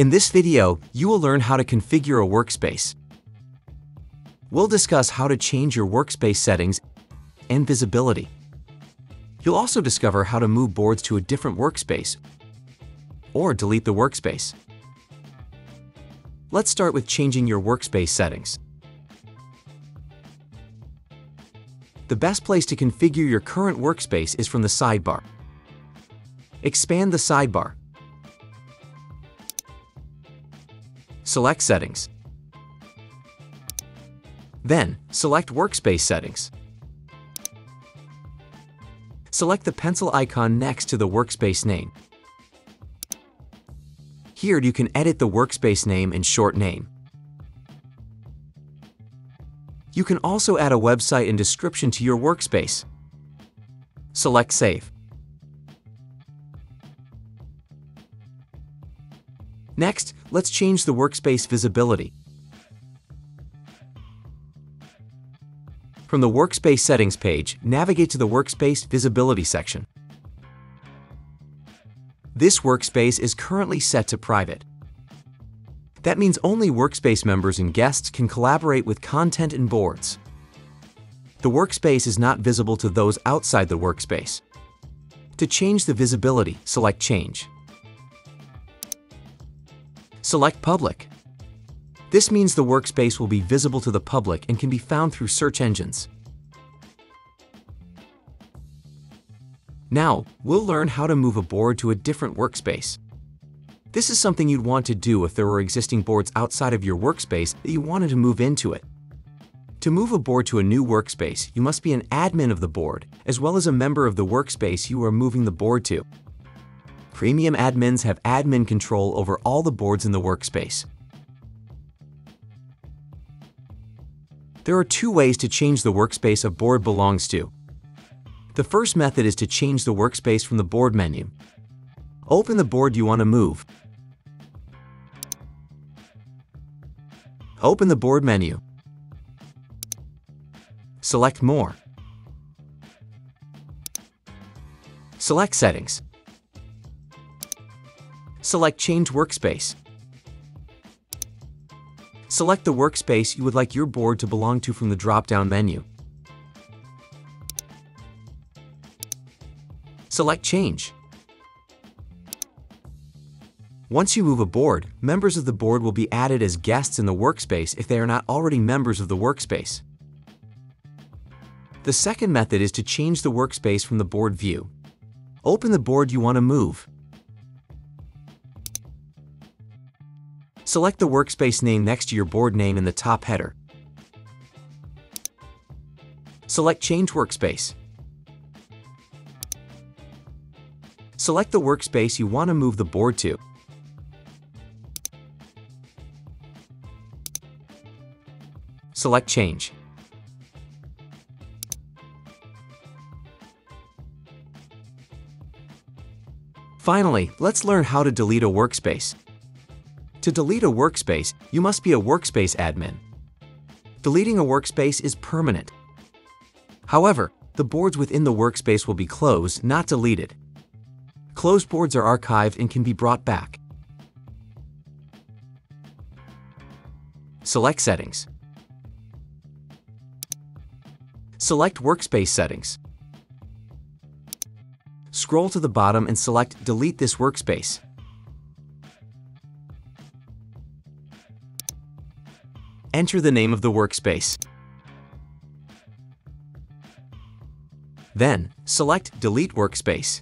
In this video, you will learn how to configure a workspace. We'll discuss how to change your workspace settings and visibility. You'll also discover how to move boards to a different workspace or delete the workspace. Let's start with changing your workspace settings. The best place to configure your current workspace is from the sidebar. Expand the sidebar. Select Settings. Then, select Workspace Settings. Select the pencil icon next to the workspace name. Here you can edit the workspace name and short name. You can also add a website and description to your workspace. Select Save. Next, let's change the workspace visibility. From the Workspace Settings page, navigate to the Workspace Visibility section. This workspace is currently set to private. That means only workspace members and guests can collaborate with content and boards. The workspace is not visible to those outside the workspace. To change the visibility, select Change. Select Public. This means the workspace will be visible to the public and can be found through search engines. Now, we'll learn how to move a board to a different workspace. This is something you'd want to do if there were existing boards outside of your workspace that you wanted to move into it. To move a board to a new workspace, you must be an admin of the board, as well as a member of the workspace you are moving the board to. Premium admins have admin control over all the boards in the workspace. There are two ways to change the workspace a board belongs to. The first method is to change the workspace from the board menu. Open the board you want to move. Open the board menu. Select More. Select Settings. Select Change Workspace. Select the workspace you would like your board to belong to from the drop-down menu. Select Change. Once you move a board, members of the board will be added as guests in the workspace if they are not already members of the workspace. The second method is to change the workspace from the board view. Open the board you want to move. Select the workspace name next to your board name in the top header. Select Change Workspace. Select the workspace you want to move the board to. Select Change. Finally, let's learn how to delete a workspace. To delete a workspace, you must be a workspace admin. Deleting a workspace is permanent. However, the boards within the workspace will be closed, not deleted. Closed boards are archived and can be brought back. Select Settings. Select Workspace Settings. Scroll to the bottom and select Delete this workspace. Enter the name of the workspace. Then, select Delete Workspace.